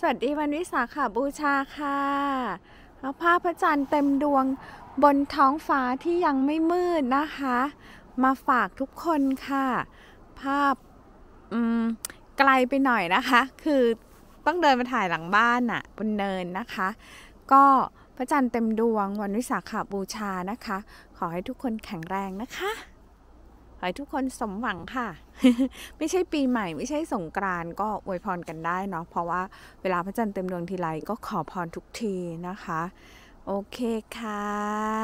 สวัสดีวันวิสาขาบูชาค่ะแล้วภาพพระจันทร์เต็มดวงบนท้องฟ้าที่ยังไม่มืดนะคะ มาฝากทุกคนค่ะ ภาพอืมไกลไปหน่อยนะคะ คือต้องเดินมาถ่ายหลังบ้านน่ะบนเนินนะคะ ก็พระจันทร์เต็มดวงวันวิสาขาบูชานะคะ ขอให้ทุกคนแข็งแรงนะคะ ให้ทุกคนสมหวังค่ะ ไม่ใช่ปีใหม่ ไม่ใช่สงกรานก็อวยพรกันได้เนาะเพราะว่าเวลาพระจันทร์เต็มดวงทีไรก็ขอพรทุกทีนะคะ โอเคค่ะ